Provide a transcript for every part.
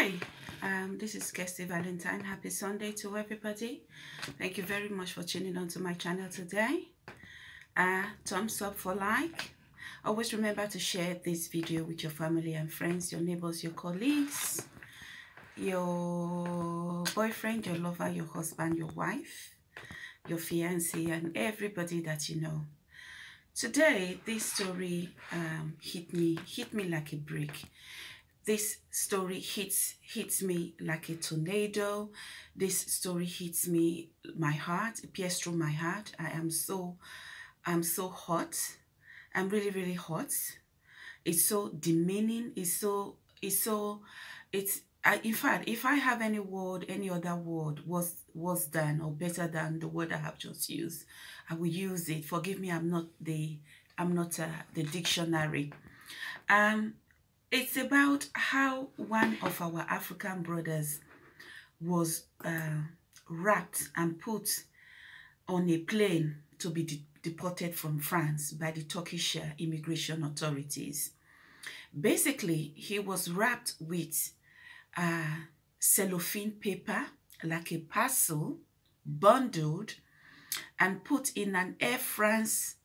Hi, um, this is Kirsty Valentyn. Happy Sunday to everybody. Thank you very much for tuning on to my channel today. Uh, thumbs up for like. Always remember to share this video with your family and friends, your neighbors, your colleagues, your boyfriend, your lover, your husband, your wife, your fiancé, and everybody that you know. Today, this story um, hit me, hit me like a brick this story hits hits me like a tornado. This story hits me my heart it pierces through my heart. I am so i'm so hot. I'm really really hot. It's so demeaning. It's so it's so it's I, in fact if i have any word any other word was was than or better than the word i have just used i will use it. Forgive me i'm not the i'm not uh, the dictionary. Um it's about how one of our African brothers was uh, wrapped and put on a plane to be de deported from France by the Turkish uh, immigration authorities. Basically, he was wrapped with uh, cellophane paper, like a parcel, bundled, and put in an Air France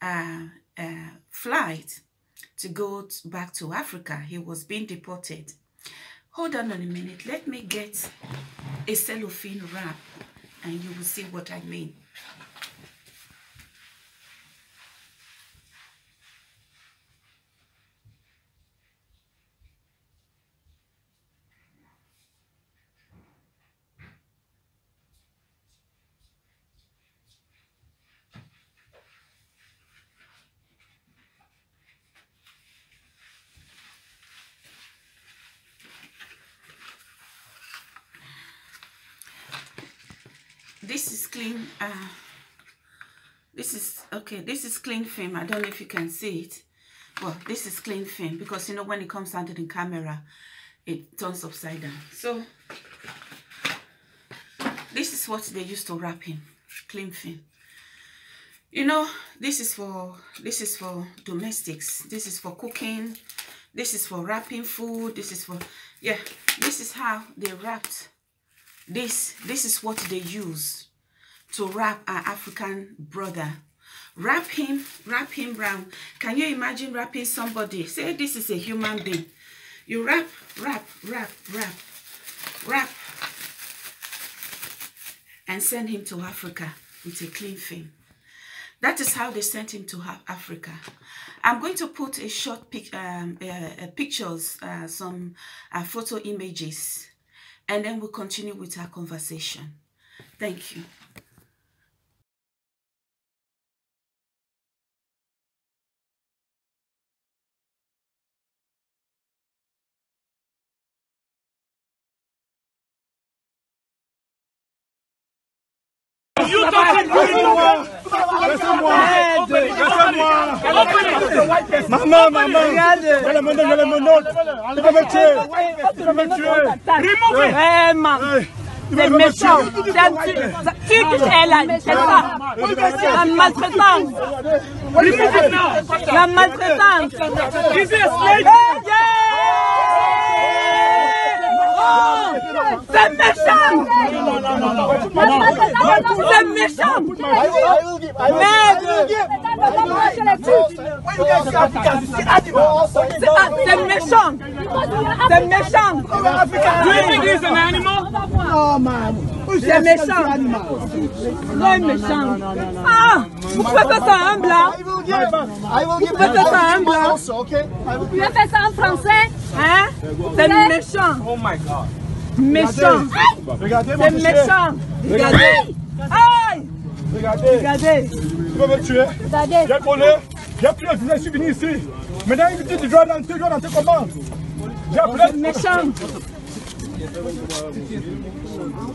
uh, uh, flight to go back to Africa. He was being deported. Hold on a minute. Let me get a cellophane wrap and you will see what I mean. this is clean uh this is okay this is clean film. I don't know if you can see it well this is clean film because you know when it comes under the camera it turns upside down. So this is what they used to wrap in clean film. You know this is for this is for domestics. This is for cooking. This is for wrapping food. This is for yeah this is how they wrapped this. This is what they use to wrap our African brother wrap him wrap him round can you imagine wrapping somebody say this is a human being you wrap wrap wrap wrap wrap and send him to Africa with a clean thing. that is how they sent him to Africa. I'm going to put a short pic, um, uh, uh, pictures, uh, some uh, photo images and then we'll continue with our conversation. Thank you. Maman, maman Je le mener, je Tu vas me tuer Tu vas me tuer Vraiment c'est méchant. C'est un Turkish Airlines, c'est ça. La maltraitance. La maltraitance. C'est méchant C'est méchant C'est méchant C'est méchant Do you think he's an animal? Oh man C'est méchant. C'est méchant. Ah Vous pouvez faire ça un blanc. Vous pouvez faire ça blanc. Vous pouvez faire ça en français Hein? C'est méchant. Oh my god. Méchant. Regardez, C'est méchant. Regardez. Aïe Regardez. Regardez. Tu vas me tuer. Regardez. J'ai collé J'ai pris le visa, je suis venu ici. Maintenant il me dit tu dois rentrer, tu dois rentrer comment? J'ai appelé. Méchant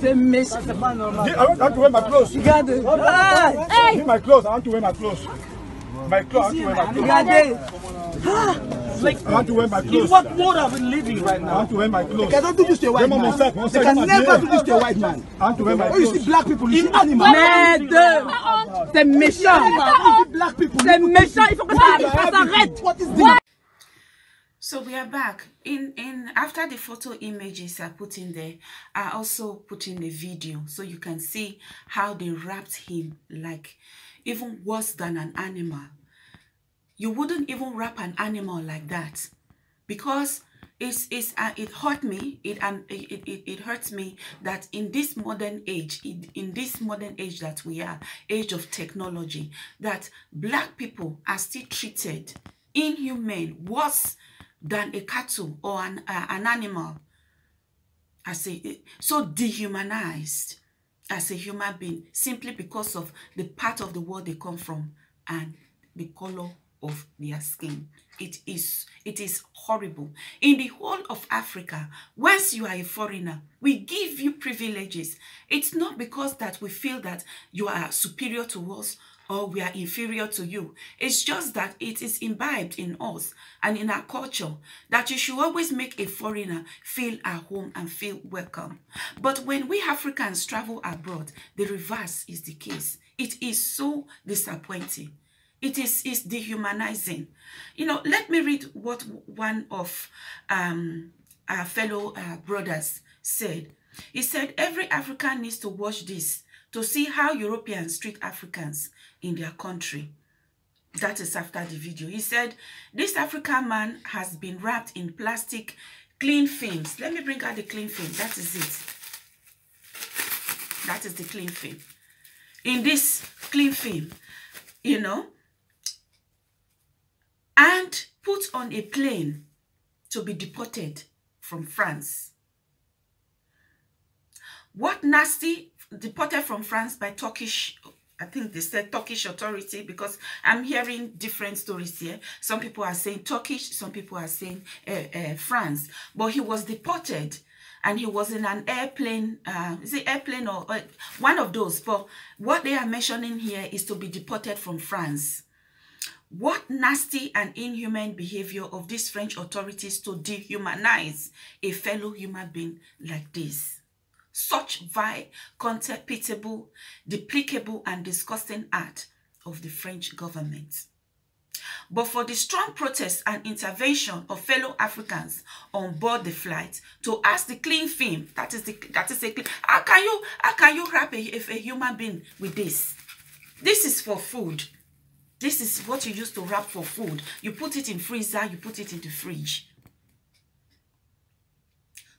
C'est méchant I want, I want to wear my clothes. Regarde Aïe Give my clothes. I want to wear my clothes. My clothes. I want to wear my clothes. Regardez I want to wear my clothes. What world are we living right I now? want to wear my clothes. They cannot do this to a white man. mon sac, mon They sac, can never do this to a white man. I want to wear my When you clothes. see black people, you see animals. Merde C'est méchant You see black people. C'est méchant Il faut que ça, ça s'arrête What is this? So we are back. In in after the photo images are put in there, I also put in the video so you can see how they wrapped him like even worse than an animal. You wouldn't even wrap an animal like that because it's, it's uh, it hurt me it um, it, it, it hurts me that in this modern age in, in this modern age that we are age of technology that black people are still treated inhumane worse than a cattle or an, uh, an animal as a so dehumanized as a human being simply because of the part of the world they come from and the color of their skin. It is, it is horrible. In the whole of Africa, once you are a foreigner, we give you privileges. It's not because that we feel that you are superior to us or we are inferior to you. It's just that it is imbibed in us and in our culture that you should always make a foreigner feel at home and feel welcome. But when we Africans travel abroad, the reverse is the case. It is so disappointing. It is, is dehumanizing. You know, let me read what one of um, our fellow uh, brothers said. He said, every African needs to watch this to see how Europeans treat Africans in their country. That is after the video. He said, this African man has been wrapped in plastic clean films. Let me bring out the clean film. That is it. That is the clean film. In this clean film, you know, and put on a plane to be deported from France. What nasty deported from France by Turkish I think they said Turkish authority because I'm hearing different stories here. Some people are saying Turkish, some people are saying uh, uh, France. But he was deported and he was in an airplane, uh, is it airplane or uh, one of those. But what they are mentioning here is to be deported from France. What nasty and inhuman behavior of these French authorities to dehumanize a fellow human being like this. Such vile, contemptible, deprecable, and disgusting act of the French government. But for the strong protest and intervention of fellow Africans on board the flight to ask the clean film, that is the that is a clean, how can you how can you wrap a, a, a human being with this? This is for food. This is what you use to wrap for food. You put it in freezer, you put it in the fridge.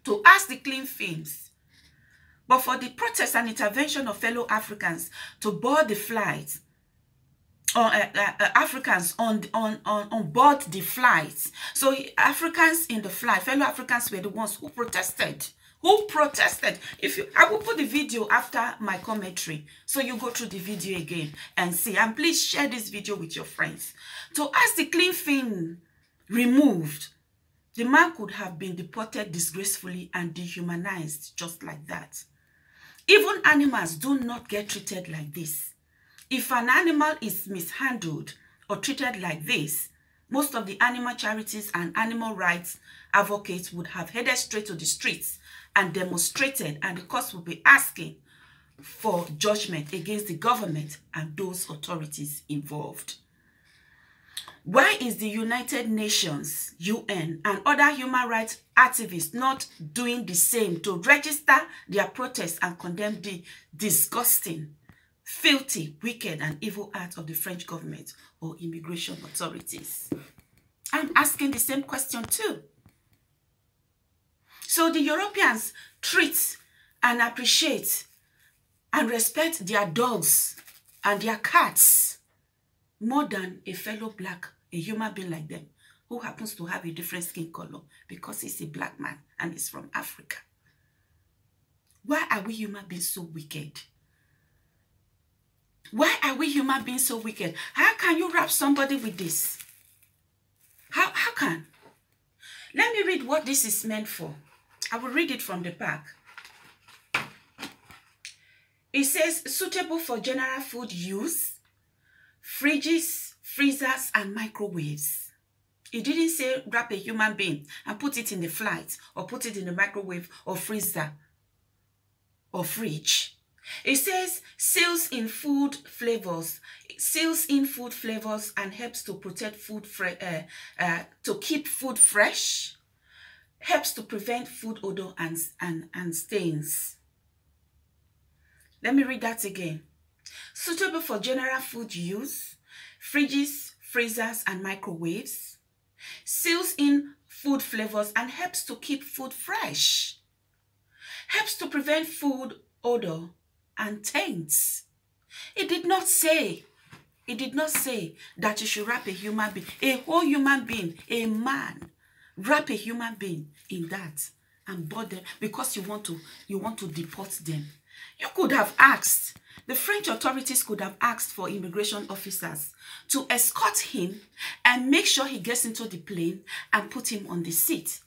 To ask the clean films. But for the protest and intervention of fellow Africans to board the flight, or uh, uh, uh, Africans on, on, on, on board the flight. So Africans in the flight, fellow Africans were the ones who protested who protested. If you, I will put the video after my commentary, so you go through the video again and see. And please share this video with your friends. So as the clean film removed, the man could have been deported disgracefully and dehumanized just like that. Even animals do not get treated like this. If an animal is mishandled or treated like this, most of the animal charities and animal rights advocates would have headed straight to the streets and demonstrated and the court will be asking for judgment against the government and those authorities involved. Why is the United Nations, UN, and other human rights activists not doing the same to register their protests and condemn the disgusting, filthy, wicked, and evil acts of the French government or immigration authorities? I'm asking the same question too. So the Europeans treat and appreciate and respect their dogs and their cats more than a fellow black, a human being like them, who happens to have a different skin color because he's a black man and he's from Africa. Why are we human beings so wicked? Why are we human beings so wicked? How can you wrap somebody with this? How, how can? Let me read what this is meant for. I will read it from the back. It says suitable for general food use, fridges, freezers, and microwaves. It didn't say wrap a human being and put it in the flight or put it in the microwave or freezer or fridge. It says seals in food flavors, seals in food flavors and helps to protect food, uh, uh, to keep food fresh, helps to prevent food odor and, and, and stains. Let me read that again. Suitable for general food use, fridges, freezers, and microwaves. Seals in food flavors and helps to keep food fresh. Helps to prevent food odor and taints. It did not say, it did not say that you should wrap a human being, a whole human being, a man, wrap a human being in that and board them because you want to, you want to deport them. You could have asked, the French authorities could have asked for immigration officers to escort him and make sure he gets into the plane and put him on the seat.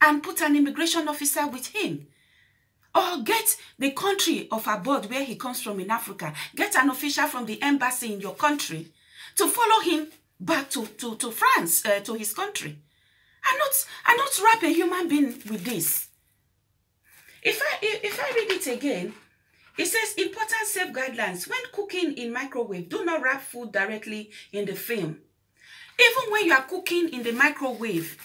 And put an immigration officer with him. Or get the country of abroad where he comes from in Africa. Get an official from the embassy in your country to follow him back to, to, to France, uh, to his country. And not, and not wrap a human being with this. If I if I read it again, it says important safe guidelines when cooking in microwave. Do not wrap food directly in the film. Even when you are cooking in the microwave,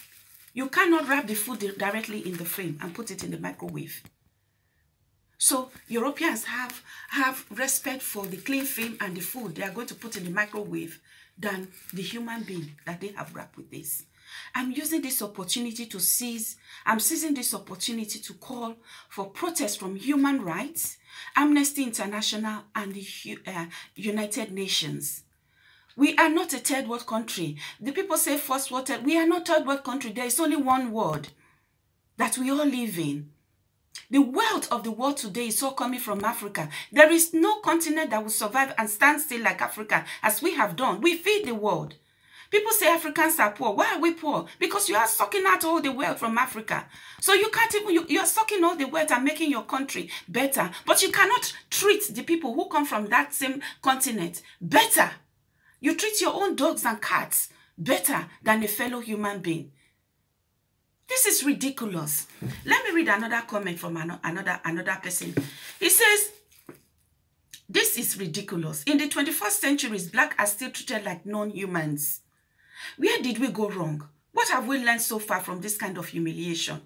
you cannot wrap the food directly in the frame and put it in the microwave. So Europeans have have respect for the clean film and the food they are going to put in the microwave than the human being that they have wrapped with this. I'm using this opportunity to seize, I'm seizing this opportunity to call for protest from human rights, Amnesty International, and the uh, United Nations. We are not a third world country. The people say first world, we are not third world country. There is only one world that we all live in. The wealth of the world today is all coming from Africa. There is no continent that will survive and stand still like Africa as we have done. We feed the world. People say Africans are poor. Why are we poor? Because you are sucking out all the wealth from Africa. So you can't even, you, you are sucking all the wealth and making your country better. But you cannot treat the people who come from that same continent better. You treat your own dogs and cats better than a fellow human being. This is ridiculous. Let me read another comment from another, another person. He says, this is ridiculous. In the 21st century, black are still treated like non-humans. Where did we go wrong? What have we learned so far from this kind of humiliation?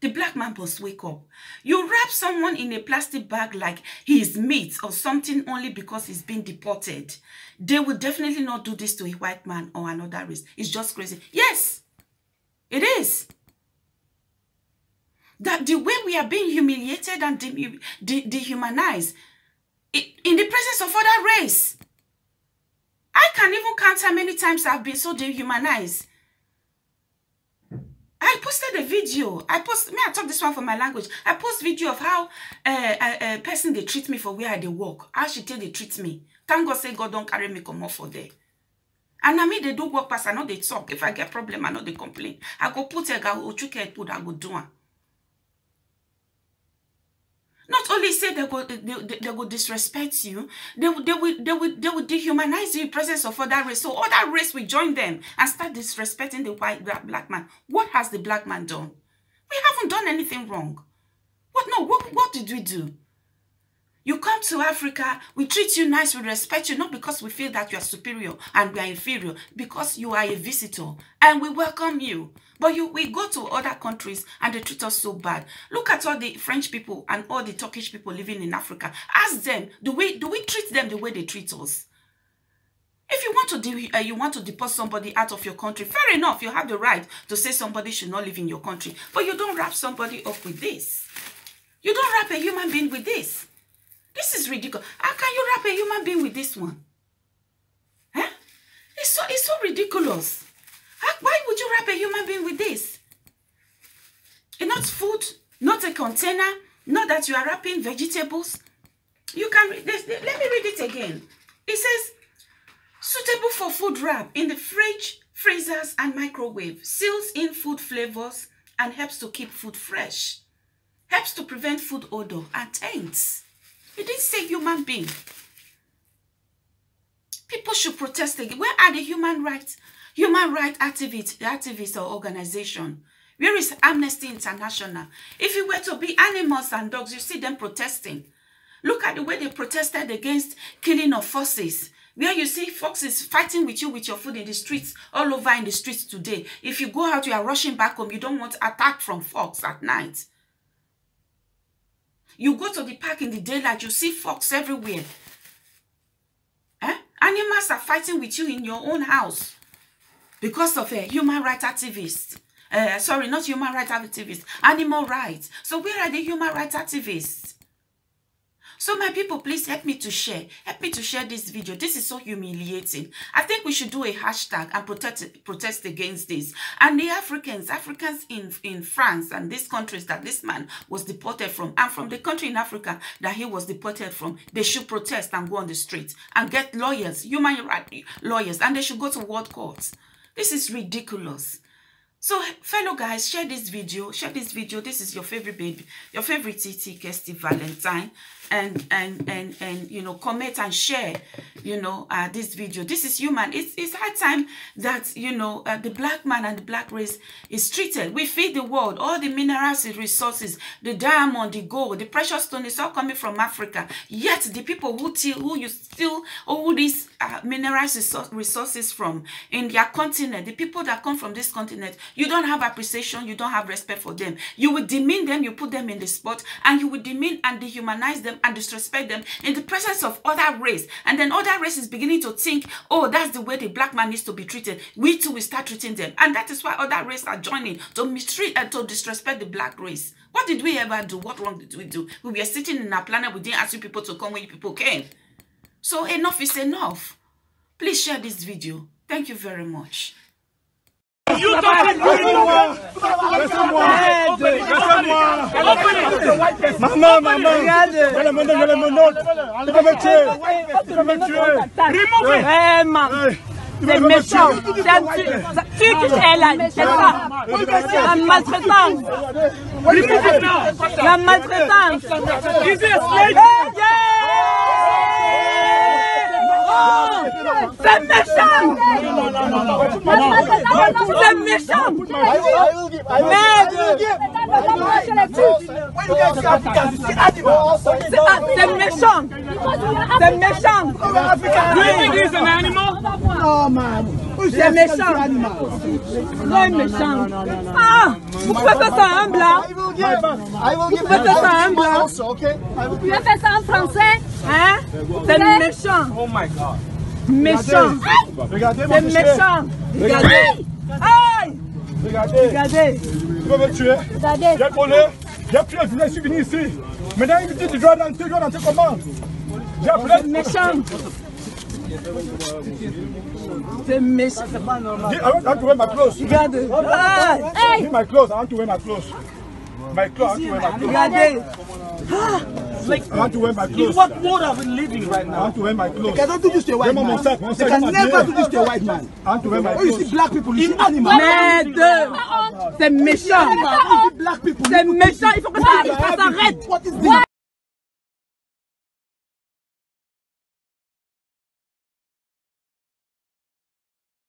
The black man must wake up. You wrap someone in a plastic bag like he is meat or something only because he's been deported. They will definitely not do this to a white man or another race. It's just crazy. Yes, it is. That the way we are being humiliated and de de dehumanized in the presence of other race. I can even count how many times I've been so dehumanized. I posted a video. I post, may I talk this one for my language. I post video of how a uh, uh, uh, person they treat me for where I they work. How she tell they treat me. Thank God say God don't carry me come off for there. And I mean they do work past, I know they talk. If I get problem, I know they complain. I go put a guy who put I go do one. Not only say they will, they, they, they will disrespect you, they will, they, will, they, will, they will dehumanize you in presence of other race. So other race will join them and start disrespecting the white black man. What has the black man done? We haven't done anything wrong. What no, what, what did we do? You come to Africa, we treat you nice, we respect you, not because we feel that you are superior and we are inferior, because you are a visitor and we welcome you. But you, we go to other countries and they treat us so bad. Look at all the French people and all the Turkish people living in Africa. Ask them, do we, do we treat them the way they treat us? If you want to uh, you want to deport somebody out of your country, fair enough, you have the right to say somebody should not live in your country. But you don't wrap somebody up with this. You don't wrap a human being with this. This is ridiculous. How can you wrap a human being with this one? Huh? It's so, it's so ridiculous. How, why would you wrap a human being with this? It's not food, not a container, not that you are wrapping vegetables. You can read this. Let me read it again. It says, suitable for food wrap in the fridge, freezers, and microwave. Seals in food flavors and helps to keep food fresh. Helps to prevent food odor and taints. It didn't say human being. People should protest again. Where are the human rights, human rights activists, activists or organization? Where is Amnesty International? If it were to be animals and dogs, you see them protesting. Look at the way they protested against killing of foxes. Where you see foxes fighting with you with your food in the streets, all over in the streets today. If you go out, you are rushing back home. You don't want attack from fox at night. You go to the park in the daylight, you see fox everywhere. Eh? Animals are fighting with you in your own house because of a human rights activist. Uh, sorry, not human rights activists, animal rights. So where are the human rights activists? So my people, please help me to share. Help me to share this video. This is so humiliating. I think we should do a hashtag and protest, protest against this. And the Africans, Africans in, in France and these countries that this man was deported from, and from the country in Africa that he was deported from, they should protest and go on the streets and get lawyers, human rights lawyers, and they should go to world courts. This is ridiculous. So, fellow guys, share this video. Share this video. This is your favorite baby, your favorite TT, Kirsty Valentine. And, and, and, and, you know, comment and share, you know, uh, this video. This is human. It's, it's high time that, you know, uh, the black man and the black race is treated. We feed the world. All the minerals and resources, the diamond, the gold, the precious stone is all coming from Africa. Yet, the people who, till, who you steal all these uh, minerals resources from in their continent, the people that come from this continent, you don't have appreciation, you don't have respect for them. You will demean them, you put them in the spot, and you will demean and dehumanize them and disrespect them in the presence of other race. And then other races beginning to think, oh, that's the way the black man needs to be treated. We too will start treating them. And that is why other races are joining to mistreat and to disrespect the black race. What did we ever do? What wrong did we do? We were sitting in our planet, we didn't ask you people to come when you people came. So enough is enough. Please share this video. Thank you very much. Laissez-moi Laissez-moi Maman, maman Regardez. Je la menotte, je la menotte Tu vas me tuer Tu vas me tuer tu vas C'est me méchant. C'est un tu, tu qui est là. C'est ça. La maltraitance. La maltraitance. Hey, yeah. Oh, C'est méchant. C'est méchant. Merde. C'est ah, c'est méchant. C'est méchant. C'est méchant. C'est méchant. Ah, vous pouvez faire ça à un blanc. Vous pouvez faire ça à un blanc. Vous pouvez faire ça en français Hein? C'est méchant. Oh my God. Méchant. Regardez, C'est méchant. Regardez. Aïe. Regardez, Regardez. tu vas me tuer. Regardez. J'ai collé, j'ai appelé, je suis venu ici. Maintenant, il me dit, tu dois rentrer, tu dois rentrer comment? J'ai appelé. C'est méchant. C'est méchant. Dis, I want, I want to wear my clothes. Regardez. Aïe. Give my clothes, I want to wear my clothes. My clothes, I want to wear my clothes. Regardez. I want to wear my clothes. What world are we living right I now? want to wear my clothes. They cannot do this to a white Vraiment, mon man. sac, mon They sac, can mon never do this to a white man. I want to wear my When you see clothes. black people, you see animals. Merde. C'est méchant. Animals, when you see black people, C'est méchant. Il faut que ça, ça s'arrête. What is this?